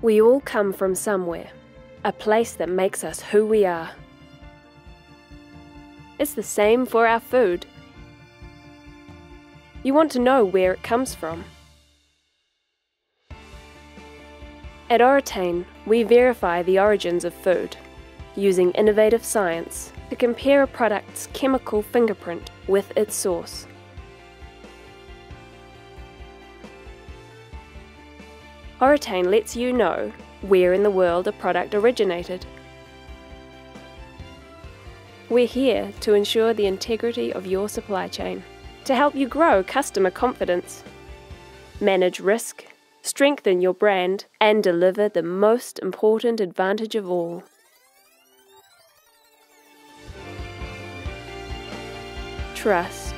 We all come from somewhere, a place that makes us who we are. It's the same for our food. You want to know where it comes from. At Oritain, we verify the origins of food using innovative science to compare a product's chemical fingerprint with its source. Oritain lets you know where in the world a product originated. We're here to ensure the integrity of your supply chain, to help you grow customer confidence, manage risk, strengthen your brand, and deliver the most important advantage of all trust.